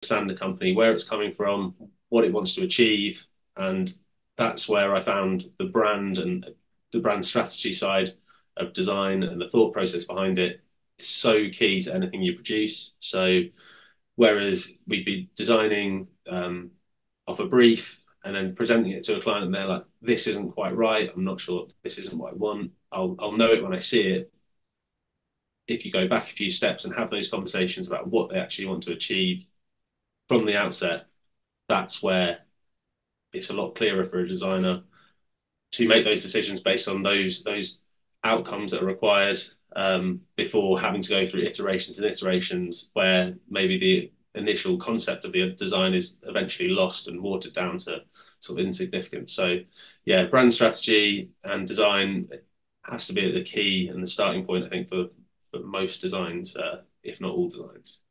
understand the company, where it's coming from, what it wants to achieve, and that's where I found the brand and the brand strategy side of design and the thought process behind it is so key to anything you produce. So whereas we'd be designing um, off a brief and then presenting it to a client and they're like, this isn't quite right. I'm not sure this isn't what I want. I'll, I'll know it when I see it. If you go back a few steps and have those conversations about what they actually want to achieve from the outset, that's where it's a lot clearer for a designer to make those decisions based on those those outcomes that are required um, before having to go through iterations and iterations where maybe the initial concept of the design is eventually lost and watered down to sort of insignificant. So yeah, brand strategy and design has to be at the key and the starting point, I think, for for most designs, uh, if not all designs.